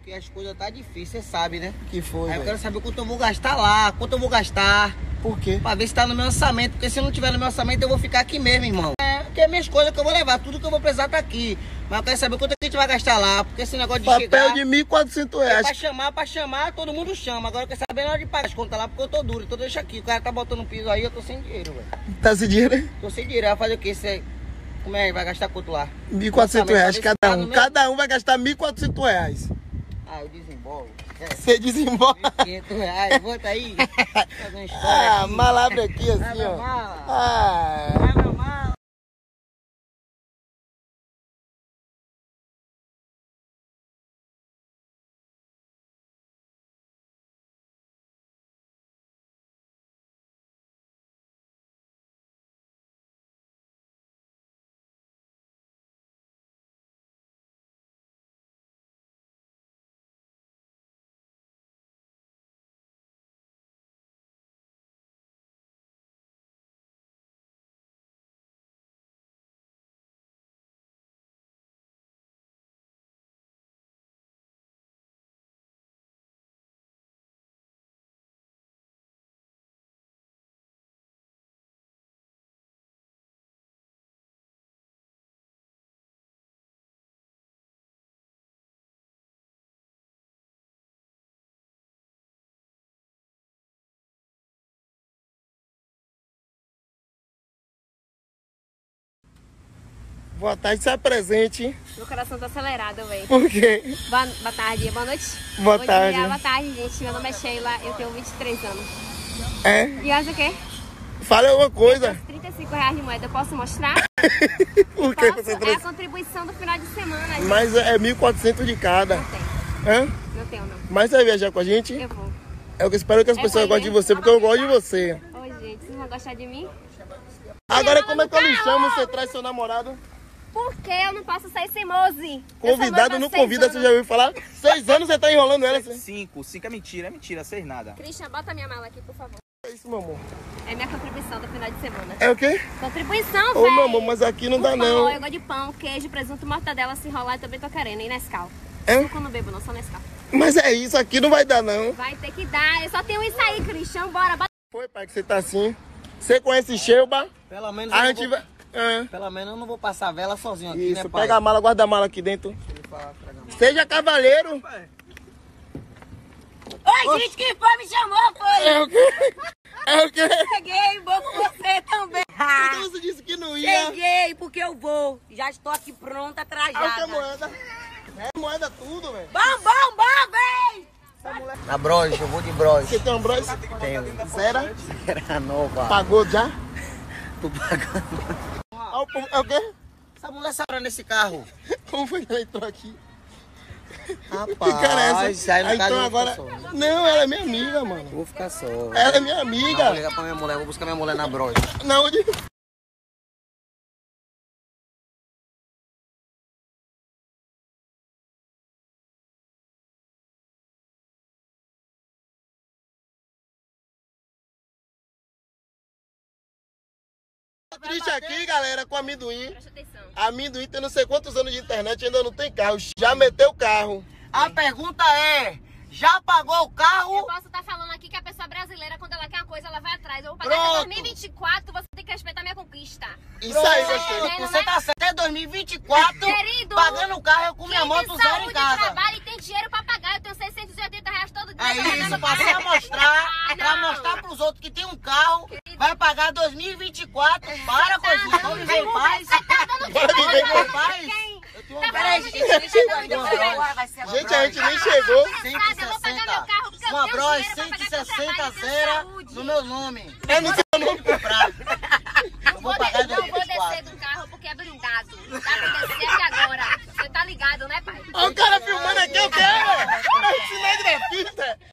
Porque as coisas tá difíceis, você sabe, né? Que foi, Aí eu velho? quero saber quanto eu vou gastar lá, quanto eu vou gastar, Por quê? pra ver se tá no meu orçamento. Porque se não tiver no meu orçamento, eu vou ficar aqui mesmo, irmão. É, porque é minhas coisas que eu vou levar, tudo que eu vou precisar tá aqui. Mas eu quero saber quanto a gente vai gastar lá, porque esse negócio de Papel chegar... de 1.400 É reais. pra chamar, pra chamar, todo mundo chama. Agora eu quero saber na hora de pagar as contas lá, porque eu tô duro. Então deixa aqui. O cara tá botando um piso aí, eu tô sem dinheiro, velho. Tá sem dinheiro, né? Tô sem dinheiro. Vai fazer o quê? Você... Como é? Vai gastar quanto lá? 1.400 reais cada tá um. Cada um vai gastar 1.400 reais. Ah, eu desembolo. Você desembora. 500 reais. Bota aí. Fazer uma história Ah, aqui. mala abre aqui assim, ó. mala. Ah. Boa tarde, se apresente. Meu coração tá acelerado, velho. Por quê? Boa, boa tarde, boa noite. Boa Bom tarde. Dia, boa tarde, gente. Meu nome é Sheila, eu tenho 23 anos. É? E acha o quê? Fale alguma coisa. 35 reais de moeda, eu posso mostrar? Por que Posso? você É a trouxe? contribuição do final de semana, gente. Mas é 1.400 de cada. Não tenho, Hã? não tenho, não. Mas você vai viajar com a gente? Eu vou. Eu espero que as É pessoas com gostem de você, porque eu gosto de você. Oi, gente, vocês vão gostar de mim? Agora, como é que eu lhe chamo? Você traz seu namorado? Por que eu não posso sair sem Mose? Convidado não convida, você já ouviu falar? Seis anos você tá enrolando ela. assim. Cinco, cinco é mentira, é mentira, seis nada. Christian, bota minha mala aqui, por favor. É isso, meu amor. É minha contribuição do final de semana. É o quê? Contribuição, Ô, velho. meu amor, mas aqui não dá Pão, não. Eu gosto de pão, queijo, presunto, mortadela, se enrolar, eu também tô querendo. E Nescau. É? Suco eu não bebo, não, só Nescau. Mas é isso, aqui não vai dar não. Vai ter que dar. Eu só tenho isso aí, Christian. Bora, bota. Foi, pai, que você tá assim. Você conhece Sheuba? Pelo menos, A gente vou, vai... Ah, pelo menos eu não vou passar vela sozinho aqui, Isso, né, pai? pega a mala, guarda a mala aqui dentro. Seja cavaleiro. Oi, gente, quem foi me chamou, foi? É o quê? É o quê? Cheguei, vou com você também. Então você disse que não ia. Cheguei, porque eu vou. Já estou aqui pronta, Ah, o que é trajada. moeda? É moeda tudo, velho. Bom, bom, bom, vem! Na broche, eu vou de broche. Você tem um bros? Tenho. Zera? Era nova. Pagou já? Tô pagando. É o quê? Essa mulher saiu nesse carro. Como foi que ela entrou aqui? Rapaz, Que cara é essa? aí no Ah, caso então agora... só. Não, ela é minha amiga, mano. Vou ficar só. Ela é minha Não, amiga. vou ligar pra minha mulher, vou buscar minha mulher na broche. Não, onde... Triste aqui, galera, com amendoim. Presta atenção. Amendoim tem não sei quantos anos de internet, ainda não tem carro. Já meteu o carro. A pergunta é, já pagou o carro? Eu posso estar falando aqui que a pessoa brasileira, quando ela quer uma coisa, ela vai atrás. Eu vou pagar Pronto. até 2024, você tem que respeitar minha conquista. Isso aí, Pronto. gostei. Entendendo, Você né? tá certo, até 2024, Querido, pagando o carro eu com minha moto saúde, em casa. trabalha e tem dinheiro pra pagar. Eu tenho 680 reais todo dia. É pra isso, meu pra carro. você mostrar, Ah, pra mostrar pros outros que tem um carro, Vai pagar 2024. Para, com coisinha. Vamos viver em paz. Você tá dando Vamos viver em paz. Peraí, gente, nem chegou Gente, a gente nem chegou. 160. Uma Bros 160 zera no meu nome. É no seu nome comprar. Eu vou pagar 2024. Não vou descer do carro porque é blindado. Tá acontecendo agora. Você tá ligado, né, pai? Olha o cara filmando aqui, o quê, mano? eu quero. fita.